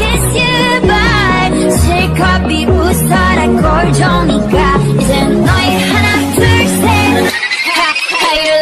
kiss you bye Se copy boost on a cordonica Is a you